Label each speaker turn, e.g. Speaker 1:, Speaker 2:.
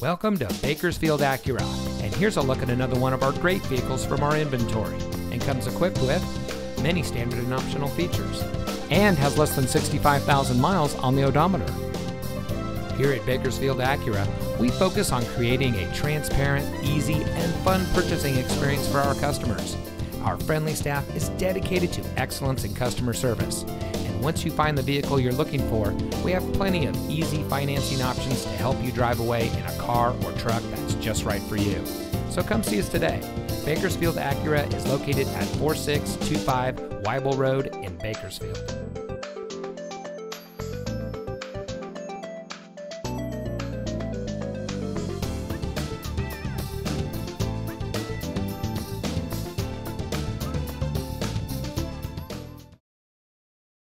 Speaker 1: Welcome to Bakersfield Acura, and here's a look at another one of our great vehicles from our inventory, and comes equipped with many standard and optional features, and has less than 65,000 miles on the odometer. Here at Bakersfield Acura, we focus on creating a transparent, easy, and fun purchasing experience for our customers. Our friendly staff is dedicated to excellence in customer service, once you find the vehicle you're looking for, we have plenty of easy financing options to help you drive away in a car or truck that's just right for you. So come see us today. Bakersfield Acura is located at 4625 Wible Road in Bakersfield.